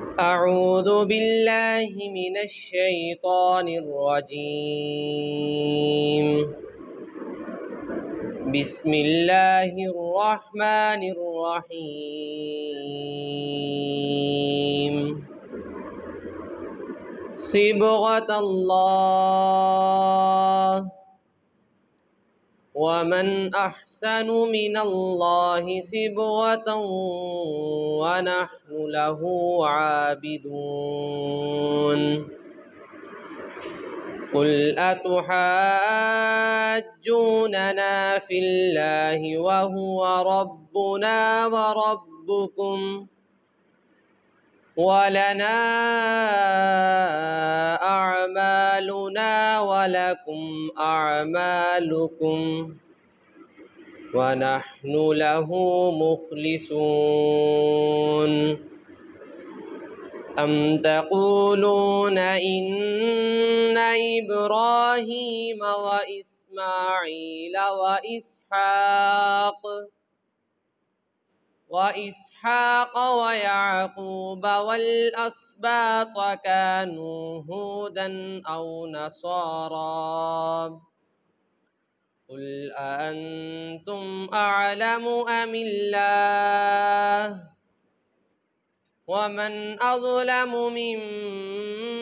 أعوذ بالله من الشيطان الرجيم. بسم الله الرحمن الرحيم. صبغة الله. ومن أحسن من الله صبغة ونحن له عابدون قل أتحاجوننا في الله وهو ربنا وربكم ولنا أعمالنا ولكم أعمالكم ونحن له مخلصون. أم تقولون إن إبراهيم وإسماعيل وإسحاق وإسحاق ويعقوب والأسباط كانوا هودا أو نصارا. قل أأنتم أعلم أم الله؟ ومن أظلم ممن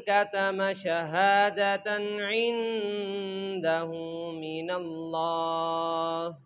كتم شهادة عنده من الله؟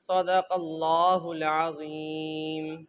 صدق اللہ العظیم۔